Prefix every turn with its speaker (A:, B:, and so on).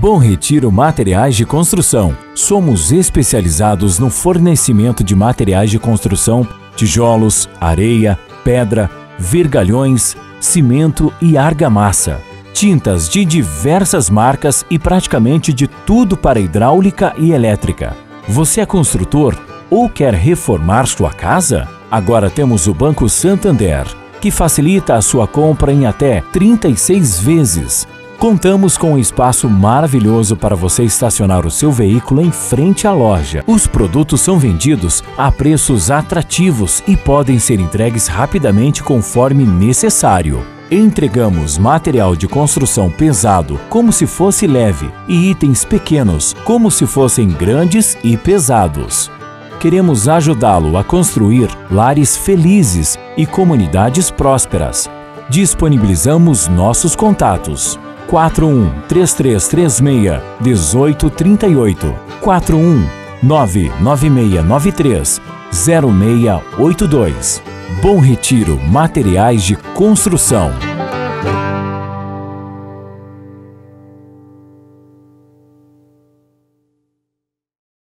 A: Bom Retiro Materiais de Construção. Somos especializados no fornecimento de materiais de construção, tijolos, areia, pedra, vergalhões, cimento e argamassa. Tintas de diversas marcas e praticamente de tudo para hidráulica e elétrica. Você é construtor ou quer reformar sua casa? Agora temos o Banco Santander, que facilita a sua compra em até 36 vezes Contamos com um espaço maravilhoso para você estacionar o seu veículo em frente à loja. Os produtos são vendidos a preços atrativos e podem ser entregues rapidamente conforme necessário. Entregamos material de construção pesado como se fosse leve e itens pequenos como se fossem grandes e pesados. Queremos ajudá-lo a construir lares felizes e comunidades prósperas. Disponibilizamos nossos contatos 41 3336 1838 41 99693 0682 Bom Retiro Materiais de Construção